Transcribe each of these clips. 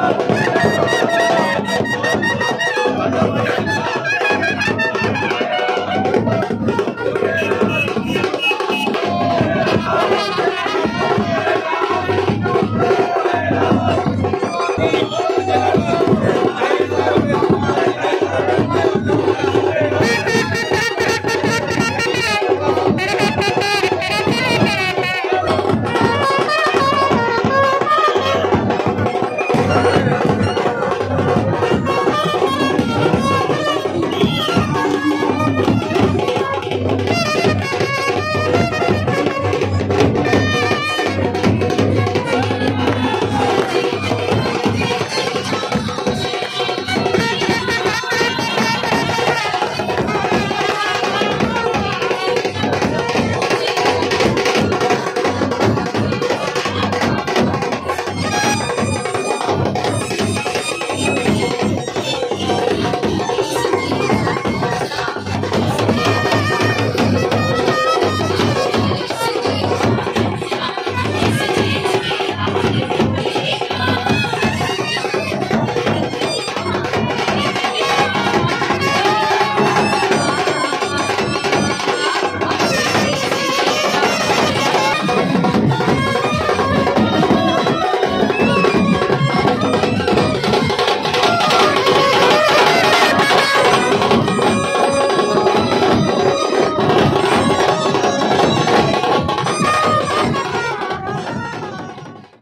Thank you.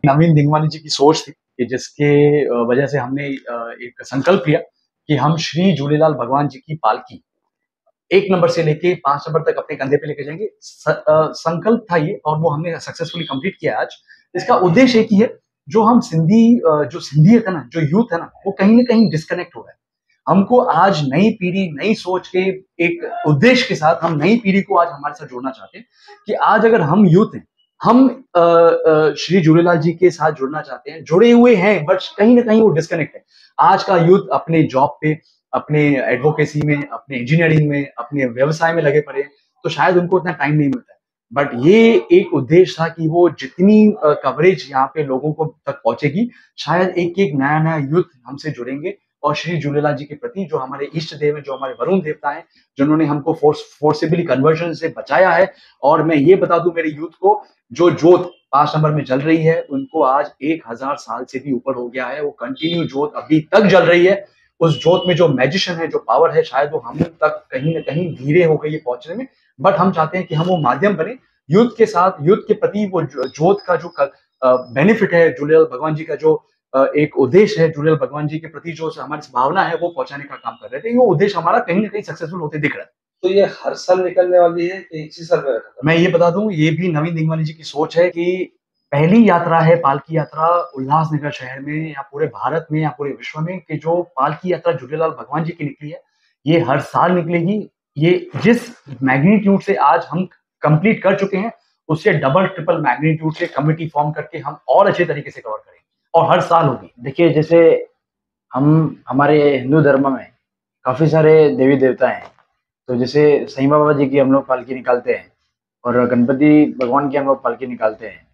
नवीन दिंगवानी जी की सोच थी कि जिसके वजह से हमने एक संकल्प लिया कि हम श्री झूलेलाल भगवान जी की पालकी एक नंबर से लेके पाँच नंबर तक अपने कंधे पे लेके जाएँगे। संकल्प था ये और वो हमने सक्सेसफुली कंप्लीट किया आज। इसका उद्देश्य एक ही है, जो हम सिंधी जो सिंधियत है ना, जो यूथ है ना, वो कहीं ना कहीं डिस्कनेक्ट हो रहा है। हमको आज नई पीढ़ी, नई सोच के एक उद्देश्य के साथ हम नई पीढ़ी को आज हमारे साथ जोड़ना चाहते हैं कि आज अगर हम यूथ हैं हम श्री झूलेलाल जी के साथ जुड़ना चाहते हैं। जुड़े हुए हैं बट कहीं ना कहीं वो डिस्कनेक्ट है। आज का यूथ अपने जॉब पे, अपने एडवोकेसी में, अपने इंजीनियरिंग में, अपने व्यवसाय में लगे पड़े तो शायद उनको उतना टाइम नहीं मिलता बट ये एक उद्देश्य था कि वो जितनी कवरेज यहाँ पे लोगों को तक पहुंचेगी, शायद एक एक नया नया यूथ हमसे जुड़ेंगे। और श्री झूलेलाल जी के प्रति जो हमारे इष्ट देव है, जो हमारे वरुण देवता हैं, जिन्होंने हमको फोर्स फोर्सिबली कन्वर्जन से बचाया है। और मैं ये बता दूँ मेरे यूथ को, जो जोत पाँच नंबर में जल रही है, उनको आज एक हज़ार साल से भी ऊपर हो गया है। वो कंटिन्यू जोत अभी तक जल रही है। उस जोत में जो मैजिशियन है, जो पावर है, शायद वो हम तक कहीं ना कहीं धीरे हो गई है पहुँचने में। बट हम चाहते हैं कि हम वो माध्यम बने। युद्ध के साथ युद्ध के प्रति वो जोत का जो बेनिफिट है झूलेलाल भगवान जी का जो एक उद्देश्य है झूलेलाल भगवान जी के प्रति जो हमारी भावना है वो पहुँचाने का काम कर रहे थे। वो उद्देश्य हमारा कहीं ना कहीं सक्सेसफुल होते दिख रहा है। तो ये हर साल निकलने वाली है कि इसी साल में मैं ये बता दूँ ये भी नवीन दिंगवानी जी की सोच है कि पहली यात्रा है पालकी यात्रा उल्लासनगर शहर में या पूरे भारत में या पूरे विश्व में कि जो पालकी यात्रा झूलेलाल भगवान जी की निकली है ये हर साल निकलेगी। ये जिस मैग्नीट्यूड से आज हम कंप्लीट कर चुके हैं उससे डबल ट्रिपल मैग्नीट्यूड से कमिटी फॉर्म करके हम और अच्छे तरीके से कवर करेंगे। और हर साल होगी। देखिए, जैसे हम हमारे हिंदू धर्म में काफ़ी सारे देवी देवता हैं। तो जैसे सही बाबा जी की हम लोग पालकी निकालते हैं और गणपति भगवान की हम लोग पालकी निकालते हैं।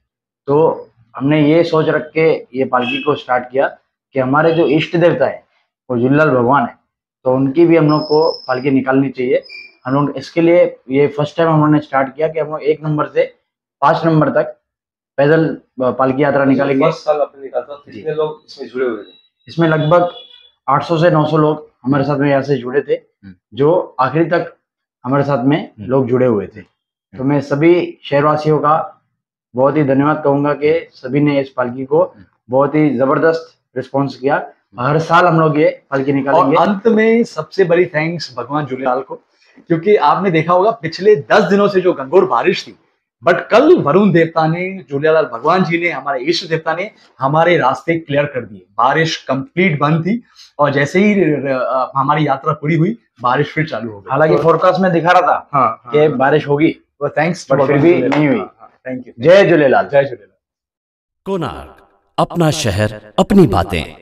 तो हमने ये सोच रख के ये पालकी को स्टार्ट किया कि हमारे जो इष्ट देवता है, वो झूललाल भगवान है। तो उनकी भी हम लोग को पालकी निकालनी चाहिए। हम लोग इसके लिए ये फ़र्स्ट टाइम हमने स्टार्ट किया कि हम लोग एक नंबर से पाँच नंबर तक पैदल पालकी यात्रा निकालेंगे। साल अपने निकालता कितने लोग इसमें जुड़े हुए थे? इसमें लगभग 800 से 900 लोग हमारे साथ में यहाँ से जुड़े थे हम्म। जो आखिरी तक हमारे साथ में हम्म। लोग जुड़े हुए थे। तो हम्म। मैं सभी शहरवासियों का बहुत ही धन्यवाद कहूँगा कि सभी ने इस पालकी को बहुत ही ज़बरदस्त रिस्पॉन्स किया। हर साल हम लोग ये पालकी निकालेंगे। अंत में सबसे बड़ी थैंक्स भगवान झूलेलाल को क्योंकि आपने देखा होगा पिछले दस दिनों से जो गंगोर बारिश थी बट कल वरुण देवता ने झूलेलाल भगवान जी ने हमारे इष्ट देवता ने हमारे रास्ते क्लियर कर दिए। बारिश कंप्लीट बंद थी और जैसे ही हमारी यात्रा पूरी हुई बारिश फिर चालू हो गई। हालाँकि तो, फोरकास्ट में दिखा रहा था हाँ, हाँ, कि हाँ, बारिश होगी वो थैंक्स बट फिर भी नहीं हुई। थैंक यू जय झूलेलाल जय झूलेलाल कोनार्क अपना शहर अपनी बातें।